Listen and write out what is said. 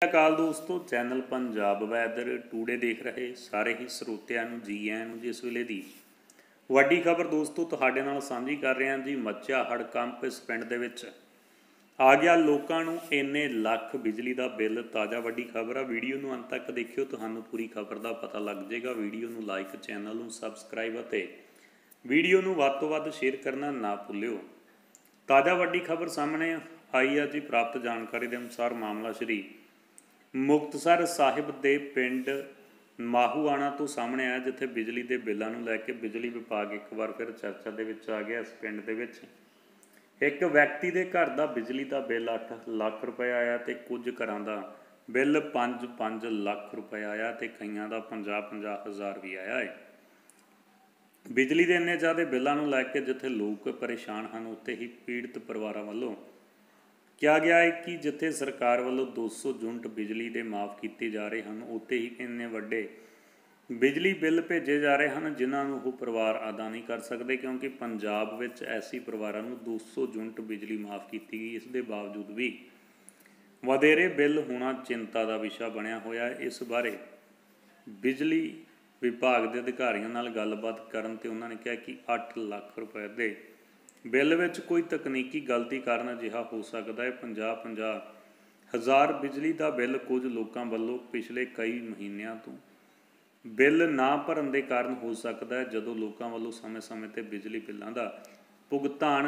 ਸਤਿ ਸ਼੍ਰੀ ਅਕਾਲ ਦੋਸਤੋ, channel Punjab weather today ਦੇਖ ਰਹੇ ਸਾਰੇ ਹੀ ਸਰੋਤਿਆਂ ਨੂੰ ਜੀ ਆਇਆਂ ਨੂੰ ਜੀ ਵੇਲੇ ਦੀ ਵੱਡੀ ਖਬਰ ਦੋਸਤੋ ਤੁਹਾਡੇ ਨਾਲ ਸਾਂਝੀ ਕਰ ਰਹੇ ਹਾਂ ਜੀ ਮੱਚਾ ਹੜਕੰਪ ਇਸ ਪਿੰਡ ਦੇ ਵਿੱਚ ਆ ਗਿਆ। ਲੋਕਾਂ ਨੂੰ ਇੰਨੇ ਲੱਖ ਬਿਜਲੀ ਦਾ ਬਿੱਲ, ਤਾਜ਼ਾ ਵੱਡੀ ਖਬਰ ਆ। ਵੀਡੀਓ ਨੂੰ ਅੰਤ ਤੱਕ ਦੇਖਿਓ, ਤੁਹਾਨੂੰ ਪੂਰੀ ਖਬਰ ਦਾ ਪਤਾ ਲੱਗ ਜਾਏਗਾ। ਵੀਡੀਓ ਨੂੰ ਲਾਈਕ ਚੈਨਲ ਨੂੰ ਸਬਸਕ੍ਰਾਈਬ ਅਤੇ ਵੀਡੀਓ ਨੂੰ ਵੱਧ ਤੋਂ ਵੱਧ ਸ਼ੇਅਰ ਕਰਨਾ ਨਾ ਭੁੱਲਿਓ। ਤਾਜ਼ਾ ਵੱਡੀ ਖਬਰ ਸਾਹਮਣੇ ਆਈ ਆ ਜੀ, ਪ੍ਰਾਪਤ ਜਾਣਕਾਰੀ ਦੇ ਅਨੁਸਾਰ ਮਾਮਲਾ ਸ਼੍ਰੀ ਮੁਕਤਸਰ ਸਾਹਿਬ ਦੇ ਪਿੰਡ ਮਾਹੂਆਣਾ ਤੋਂ ਸਾਹਮਣੇ ਆਇਆ, ਜਿੱਥੇ ਬਿਜਲੀ ਦੇ ਬਿੱਲਾਂ ਨੂੰ ਲੈ ਕੇ ਬਿਜਲੀ ਵਿਭਾਗ ਇੱਕ ਵਾਰ ਫਿਰ ਚਰਚਾ ਦੇ ਵਿੱਚ ਆ ਗਿਆ ਇਸ ਪਿੰਡ ਦੇ ਵਿੱਚ। ਇੱਕ ਵਿਅਕਤੀ ਦੇ ਘਰ ਦਾ ਬਿਜਲੀ ਦਾ ਬਿੱਲ 8 ਲੱਖ ਰੁਪਏ ਆਇਆ ਤੇ ਕੁਝ ਘਰਾਂ ਦਾ ਬਿੱਲ 5-5 ਲੱਖ ਰੁਪਏ ਆਇਆ ਤੇ ਕਈਆਂ ਦਾ 50-50 ਹਜ਼ਾਰ ਵੀ ਆਇਆ ਹੈ ਬਿਜਲੀ ਦੇ ਇੰਨੇ ਜ਼ਿਆਦਾ ਬਿੱਲਾਂ ਨੂੰ ਲੈ ਕੇ ਜਿੱਥੇ ਲੋਕ ਪਰੇਸ਼ਾਨ ਹਨ, ਉੱਥੇ ਹੀ ਪੀੜਤ ਪਰਿਵਾਰਾਂ ਵੱਲੋਂ ਕਿਹਾ ਗਿਆ ਹੈ ਕਿ ਜਿੱਥੇ ਸਰਕਾਰ ਵੱਲੋਂ 200 ਯੂਨਿਟ ਬਿਜਲੀ ਦੇ ਮਾਫ ਕੀਤੇ ਜਾ ਰਹੇ ਹਨ, ਉੱਥੇ ਹੀ ਇੰਨੇ ਵੱਡੇ ਬਿਜਲੀ ਬਿੱਲ ਭੇਜੇ ਜਾ ਰਹੇ ਹਨ, ਜਿਨ੍ਹਾਂ ਨੂੰ ਉਹ ਪਰਿਵਾਰ ਅਦਾ ਨਹੀਂ ਕਰ ਸਕਦੇ, ਕਿਉਂਕਿ ਪੰਜਾਬ ਵਿੱਚ ਐਸੀ ਪਰਿਵਾਰਾਂ ਨੂੰ 200 ਯੂਨਿਟ ਬਿਜਲੀ ਮਾਫ ਕੀਤੀ ਗਈ। ਇਸ ਦੇ ਬਾਵਜੂਦ ਵੀ ਵਧੇਰੇ ਬਿੱਲ ਹੋਣਾ ਚਿੰਤਾ ਦਾ ਵਿਸ਼ਾ ਬਣਿਆ ਹੋਇਆ। ਹੈ ਇਸ ਬਾਰੇ ਬਿਜਲੀ ਵਿਭਾਗ ਦੇ ਅਧਿਕਾਰੀਆਂ ਨਾਲ ਗੱਲਬਾਤ ਕਰਨ ਤੇ ਉਹਨਾਂ ਨੇ ਕਿਹਾ ਕਿ 8 ਲੱਖ ਰੁਪਏ ਦੇ ਬਿੱਲ ਵਿੱਚ ਕੋਈ ਤਕਨੀਕੀ ਗਲਤੀ ਕਾਰਨ ਅਜਿਹਾ ਹੋ ਸਕਦਾ ਹੈ। 50 50 ਹਜ਼ਾਰ ਬਿਜਲੀ ਦਾ ਬਿੱਲ ਕੁਝ ਲੋਕਾਂ ਵੱਲੋਂ ਪਿਛਲੇ ਕਈ ਮਹੀਨਿਆਂ ਤੋਂ ਬਿੱਲ ਨਾ ਭਰਨ ਦੇ ਕਾਰਨ ਹੋ ਸਕਦਾ ਹੈ, ਜਦੋਂ ਲੋਕਾਂ ਵੱਲੋਂ ਸਮੇਂ-ਸਮੇਂ ਤੇ ਬਿਜਲੀ ਬਿੱਲਾਂ ਦਾ ਭੁਗਤਾਨ